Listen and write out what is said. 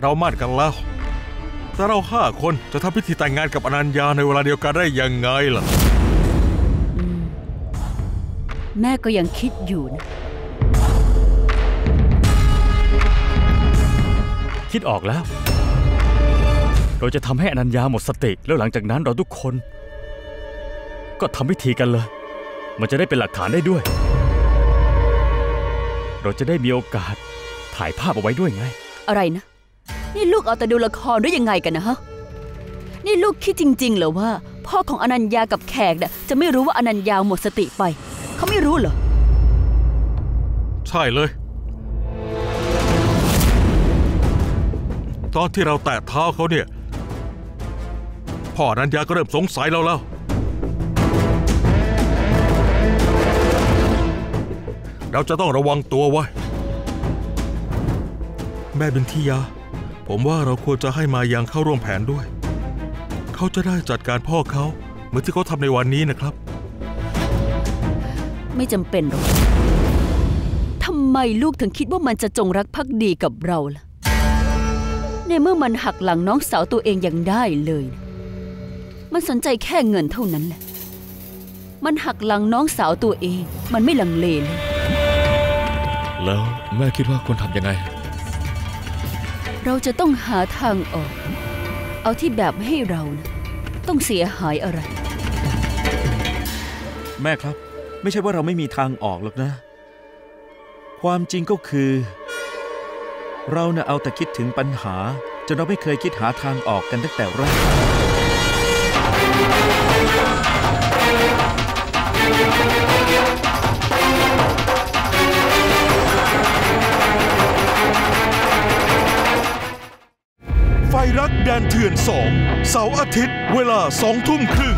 เรามั่นกันแล้ว แต่เราห้าคนจะทำพิธีแต่งงานกับอนัญญาในเวลาเดียวกันได้ยังไงล่ะ แม่ก็ยังคิดอยู่นะ คิดออกแล้ว เราจะทำให้อนัญญาหมดสติ แล้วหลังจากนั้นเราทุกคน ก็ทำพิธีกันเลย มันจะได้เป็นหลักฐานได้ด้วย เราจะได้มีโอกาสถ่ายภาพเอาไว้ด้วยไง อะไรนะ นี่ลูกเอาแต่ดูละครด้วยยังไงกันนะฮะ นี่ลูกคิดจริง ๆ เหรอว่า พ่อของอนัญญากับแขกน่ะจะไม่รู้ว่าอนัญญาหมดสติไป เขาไม่รู้เหรอ ใช่เลย ตอนที่เราแตะเท้าเขาเนี่ย พ่ออนัญญาก็เริ่มสงสัยเราแล้ว เราจะต้องระวังตัวไว้ แม่บินทิยา ผมว่าเราควรจะให้มายังเข้าร่วมแผนด้วย เขาจะได้จัดการพ่อเขา เหมือนที่เขาทำในวันนี้นะครับ ไม่จำเป็นหรอกทำไมลูกถึงคิดว่ามันจะจงรักภักดีกับเราล่ะ ในเมื่อมันหักหลังน้องสาวตัวเองยังได้เลยนะมันสนใจแค่เงินเท่านั้นแหละ มันหักหลังน้องสาวตัวเอง มันไม่ลังเลเลย แล้วแม่คิดว่าควรทำยังไง เราจะต้องหาทางออก เอาที่แบบให้เรานะต้องเสียหายอะไร แม่ครับ ไม่ใช่ว่าเราไม่มีทางออกหรอกนะ ความจริงก็คือ เราเน่ะเอาแต่คิดถึงปัญหา จนเราไม่เคยคิดหาทางออกกันตั้งแต่แรก รักแดนเถื่อน2เสาร์อาทิตย์ เวลา2ทุ่มครึ่ง